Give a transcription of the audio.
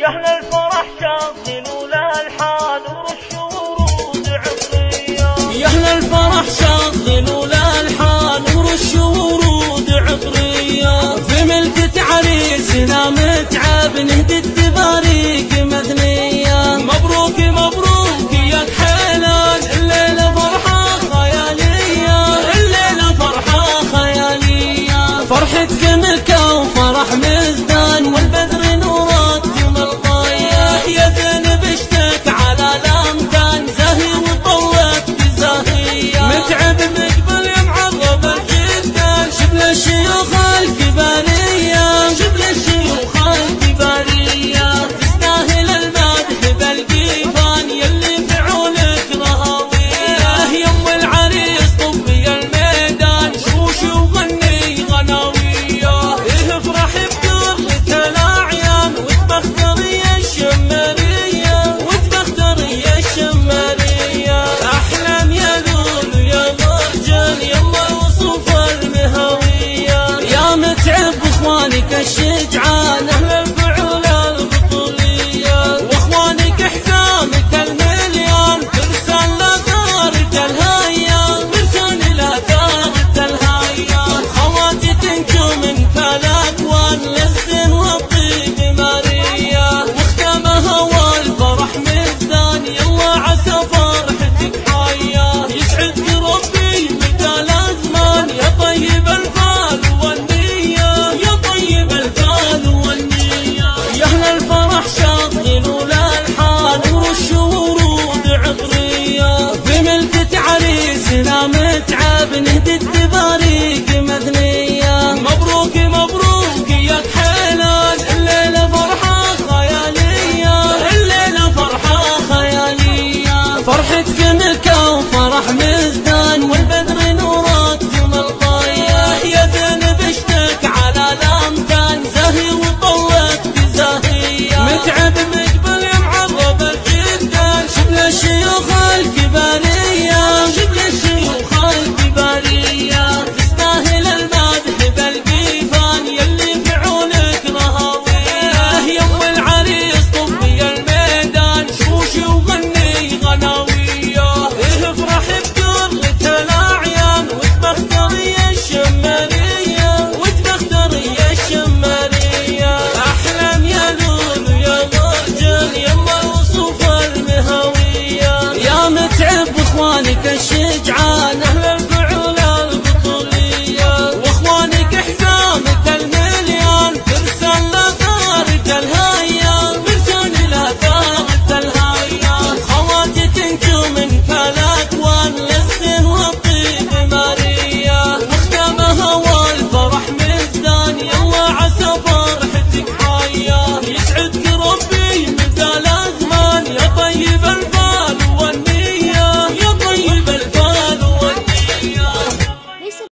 يا الفرح شغلوا الالحان ورشوا ورود عطرية. يا الفرح شغلوا الالحان ورشوا ورود عطرية. في ملكة عريسنا متعب نمدد تعبني الشمالية وتدخدر يا الشمالية أحلام يا لولو يا مرجان يما وصوف عيان يلا عسى فرحتك عيان يسعدك ربي مثال ازمان يا طيب